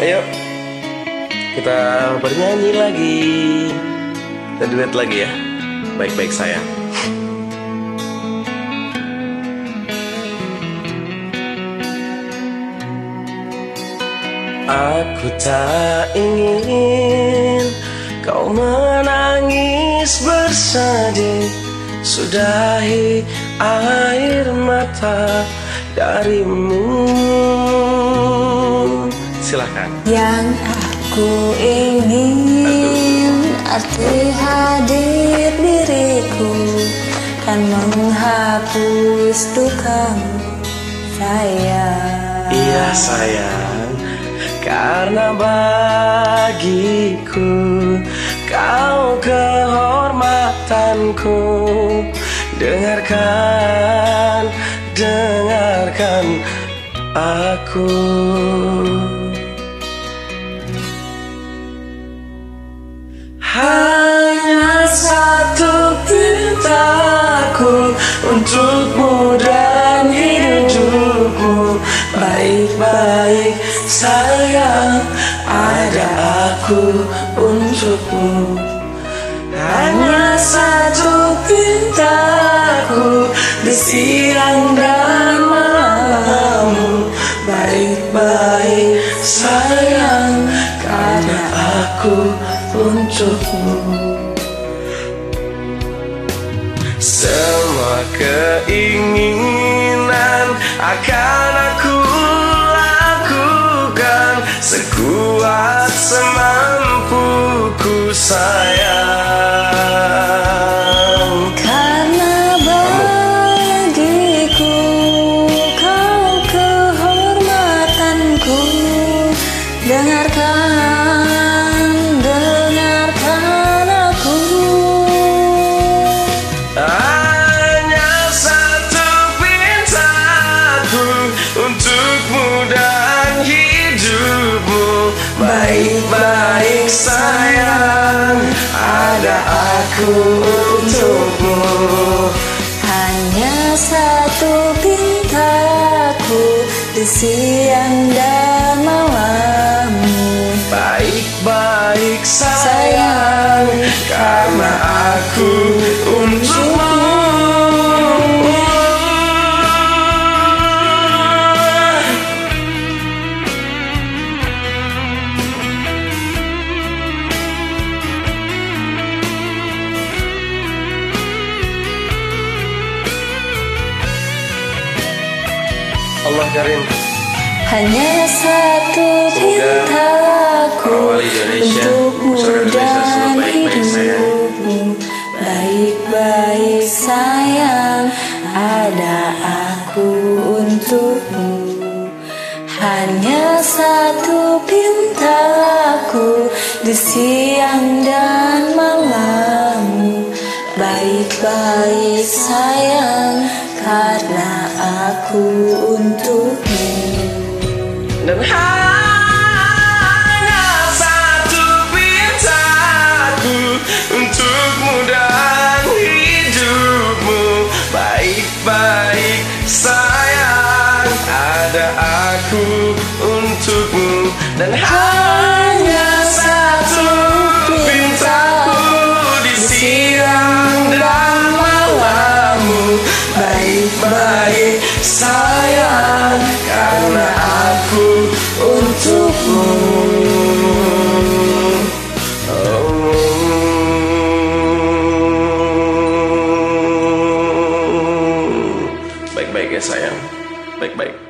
Ayo kita bernyanyi lagi. Kita duet lagi ya. Baik-baik sayang. Aku tak ingin kau menangis bersedih Sudahi air mata darimu Silahkan Yang aku ingin arti hadir diriku Kan menghapus dukamu sayang. Iya sayang. Karena bagiku Kau kehormatanku. Dengarkan, dengarkan aku sayang Ada aku untukmu. Hanya satu pintaku Di siang dan malam Baik-baik sayang Karena aku untukmu. Semua keinginan akan aku sayang Ada aku untukmu. Hanya satu pintaku di siang dan malammu Baik-baik sayang. Karena aku Allah Karim. Hanya satu pintaku untukmu dan hidupmu Baik-baik sayang Ada aku untukmu. Hanya satu pintaku Di siang dan malammu. Baik-baik sayang Karena aku untukmu. Dan hanya satu pintaku Untukmu dan hidupmu. Baik-baik sayang Ada aku untukmu. Dan hanya Baik-baik sayang Karena aku untukmu. Oh. Baik-baik ya sayang. Baik-baik